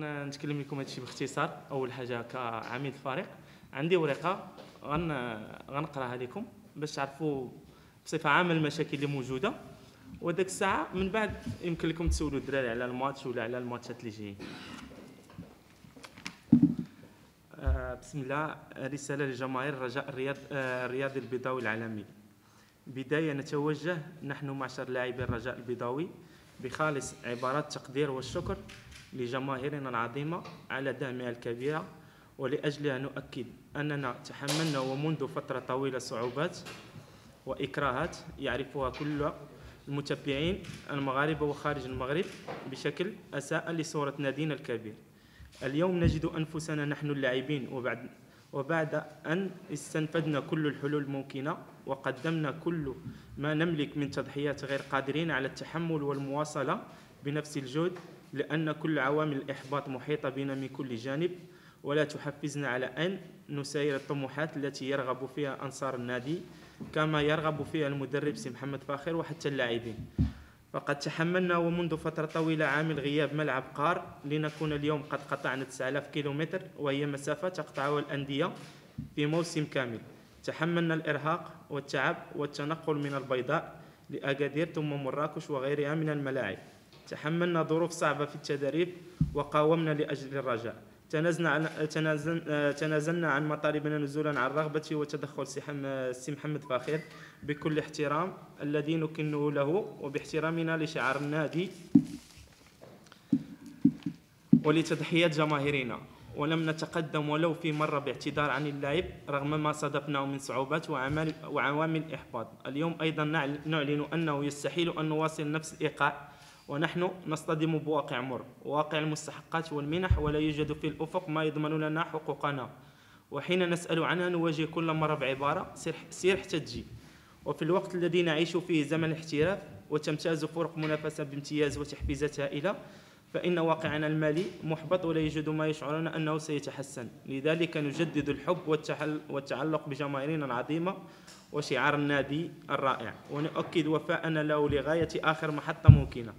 نتكلم لكم هادشي باختصار. أول حاجة كعميد الفريق عندي ورقة غن غنقراها لكم باش تعرفوا بصفة عامة المشاكل اللي موجودة. وداك الساعة من بعد يمكن لكم تسولوا الدراري على الماتش ولا على الماتشات اللي جايين. آه، بسم الله. رسالة لجماهير الرجاء الرياض آه، الرياضي البيضاوي العالمي. بداية نتوجه نحن معشر لاعبي الرجاء البيضاوي. بخالص عبارات التقدير والشكر لجماهيرنا العظيمة على دعمها الكبيرة ولأجلها نؤكد أننا تحملنا ومنذ فترة طويلة صعوبات وإكراهات يعرفها كل المتابعين المغاربة وخارج المغرب بشكل أساء لصورة نادينا الكبير. اليوم نجد أنفسنا نحن اللاعبين وبعد وبعد أن استنفذنا كل الحلول الممكنة وقدمنا كل ما نملك من تضحيات غير قادرين على التحمل والمواصلة بنفس الجهد لأن كل عوامل الإحباط محيطة بنا من كل جانب. ولا تحفزنا على أن نسير الطموحات التي يرغب فيها أنصار النادي كما يرغب فيها المدرب سي محمد فاخر وحتى اللاعبين. فقد تحملنا ومنذ فترة طويلة عامل غياب ملعب قار لنكون اليوم قد قطعنا 9000 كيلومتر وهي مسافة تقطعها الأندية في موسم كامل. تحملنا الإرهاق والتعب والتنقل من البيضاء لأكادير ثم مراكش وغيرها من الملاعب. تحملنا ظروف صعبة في التدريب وقاومنا لأجل الرجاء. تنازلنا عن تنازلنا عن مطالبنا نزولا عن رغبة وتدخل سي محمد فاخر بكل احترام الذي نكنه له وباحترامنا لشعار النادي ولتضحيات جماهيرنا. ولم نتقدم ولو في مرة باعتذار عن اللعب رغم ما صادفناه من صعوبات وعوامل إحباط. اليوم أيضا نعلن أنه يستحيل أن نواصل نفس الإيقاع ونحن نصطدم بواقع مر. واقع المستحقات والمنح ولا يوجد في الأفق ما يضمن لنا حقوقنا. وحين نسأل عنها نواجه كل مرة بعبارة سير حتى تجي. وفي الوقت الذي نعيش فيه زمن الاحتراف وتمتاز فرق منافسة بامتياز وتحفيزات هائلة فإن واقعنا المالي محبط ولا يوجد ما يشعرنا أنه سيتحسن. لذلك نجدد الحب والتعلق بجماهيرنا العظيمة وشعار النادي الرائع. ونؤكد وفاءنا له لغاية آخر محطة ممكنة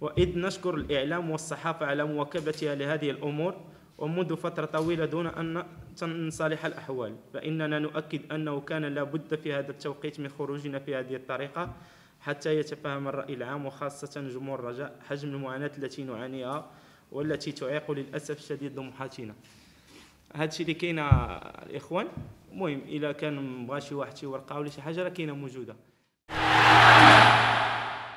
وإذ نشكر الإعلام والصحافة على مواكبتها لهذه الأمور ومنذ فترة طويلة دون أن تنصلح الأحوال. فإننا نؤكد أنه كان لابد في هذا التوقيت من خروجنا في هذه الطريقة حتى يتفهم الرأي العام وخاصة جمهور الرجاء حجم المعاناة التي نعانيها والتي تعيق للأسف الشديد طموحاتنا هذا اللي كاين الإخوان المهم إلا كان بغى شي واحد شي ورقه ولا شي حاجة راه كاينة موجودة.